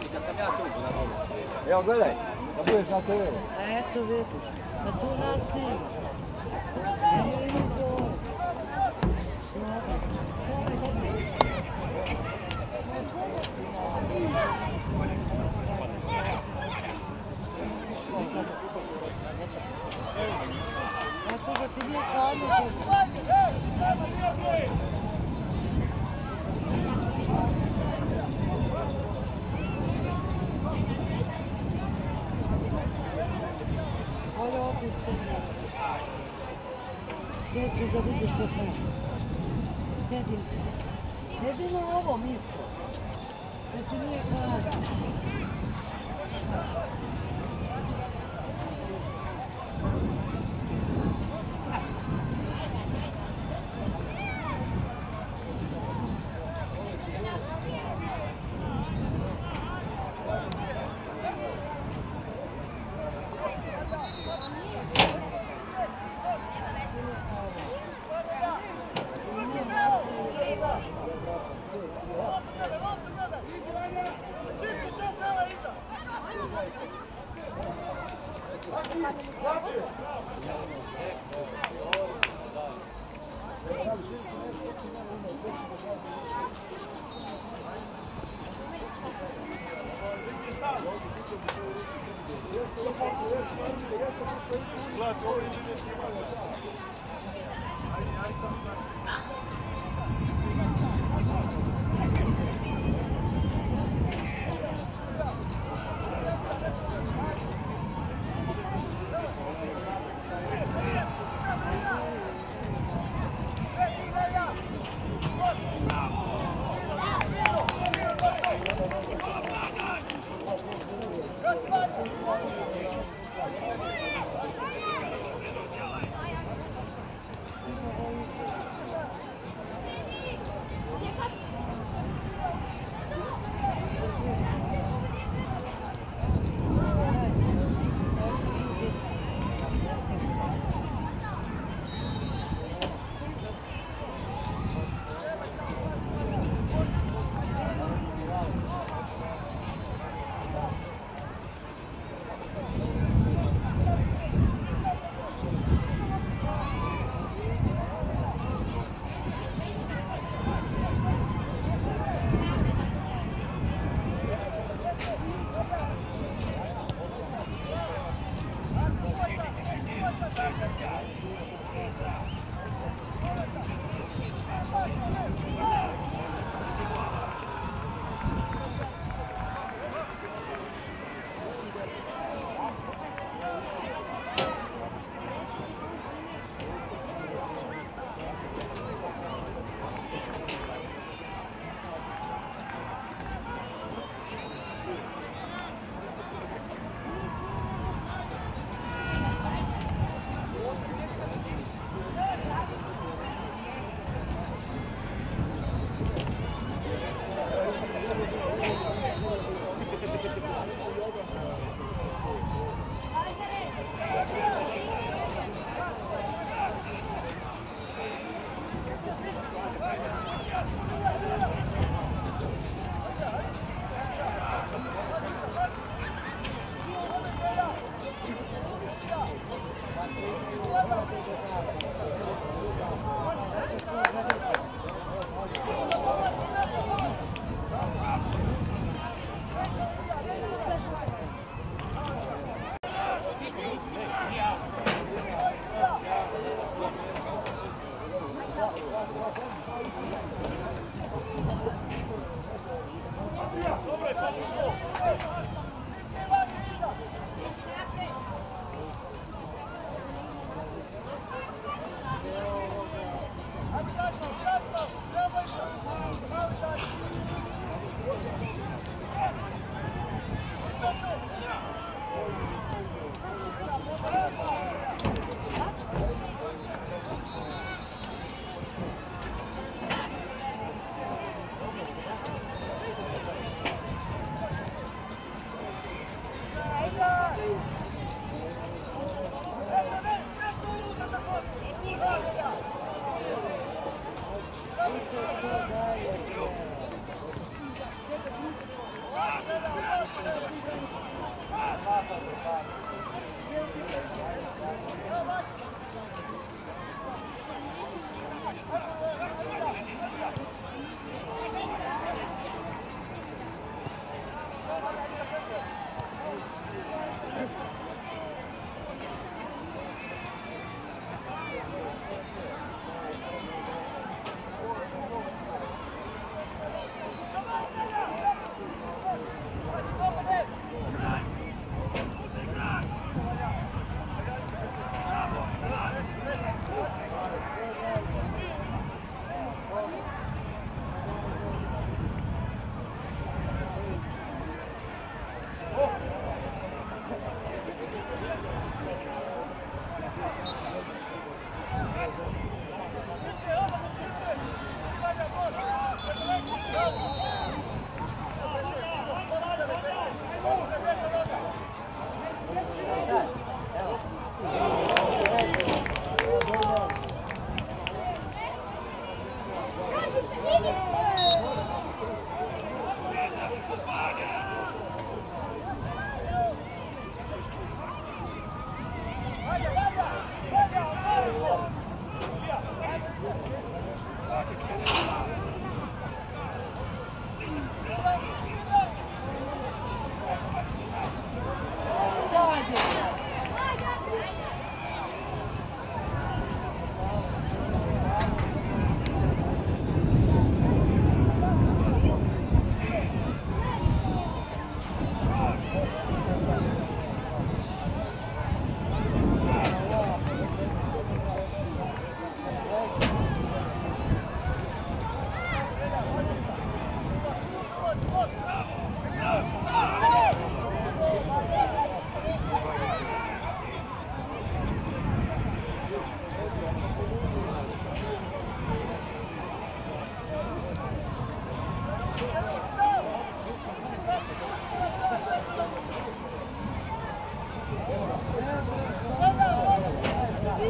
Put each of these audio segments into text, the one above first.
kad sam ja tu na. Evo gledaj, da budeš na TV. Eto vidiš, da tu nas snima. Ja sam da ti nije hladno. Nećeš da vidiš što kaže. Sedi. Sedi na ovo, Mico. Da ti nije hladno. Thank you.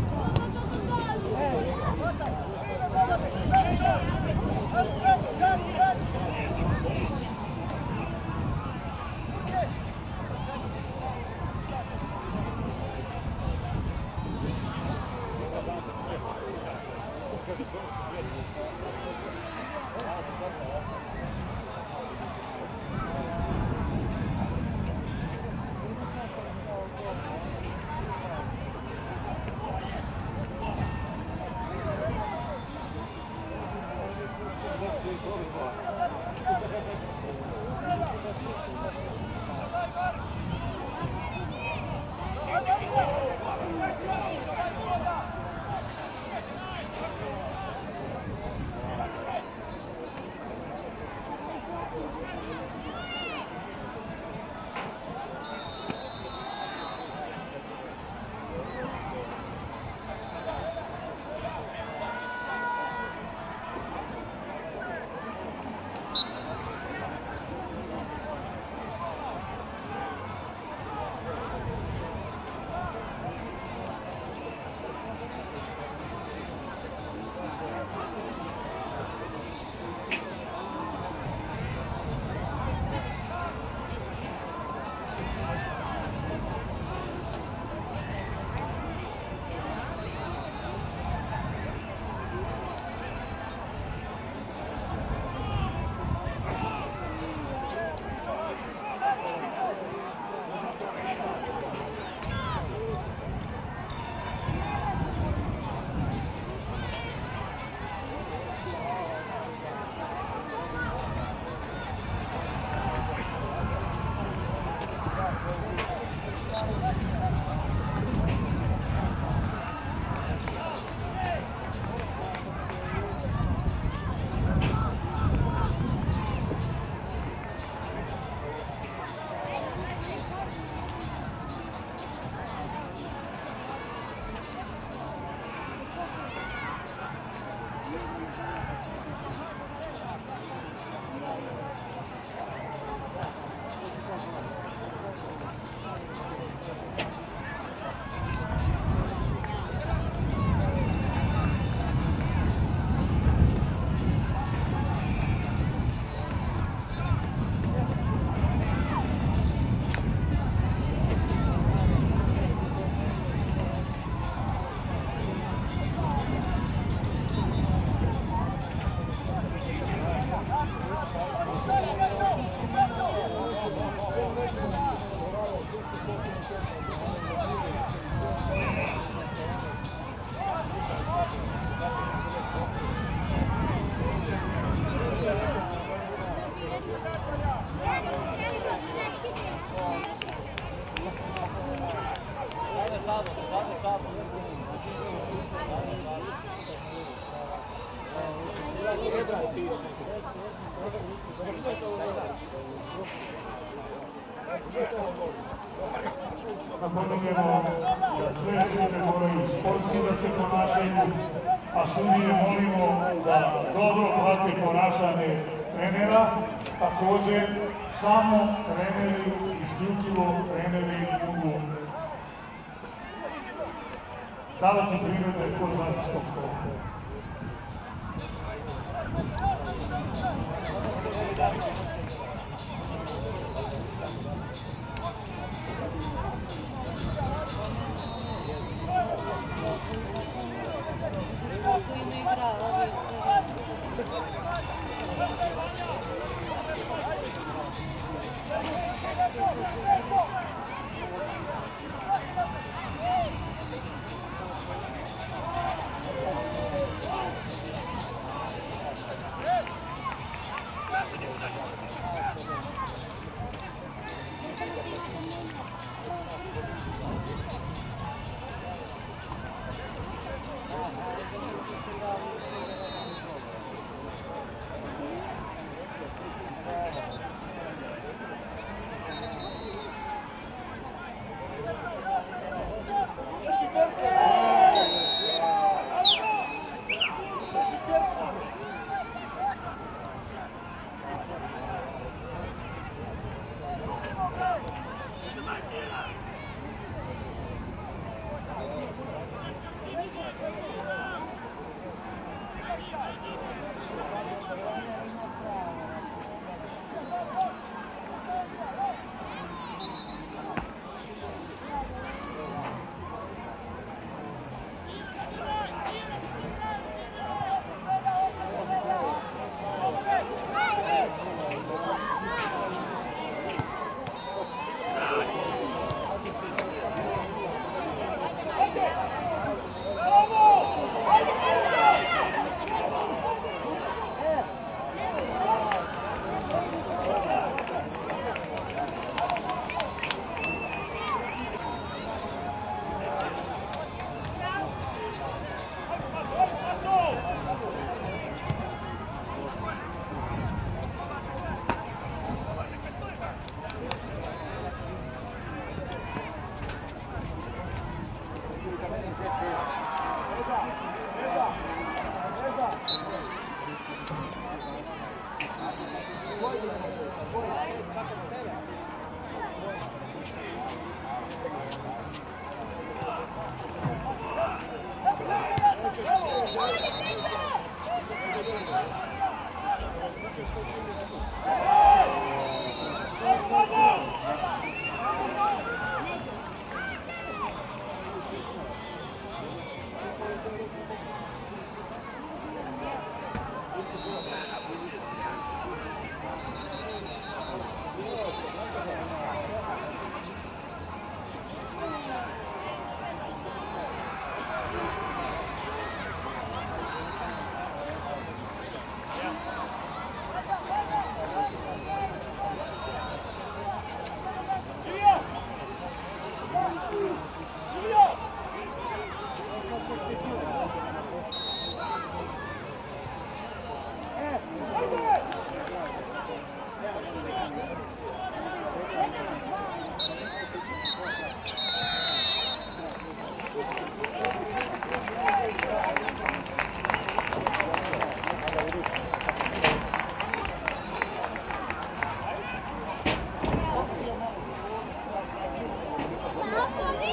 go, go, go. Napominjemo da sve ekipe moraju sportski da se ponašaju, a sudije molimo da dobro prate ponašanje trenera, takođe samo treneri, isključivo treneri mogu davati primere kod zajedničkog sporta.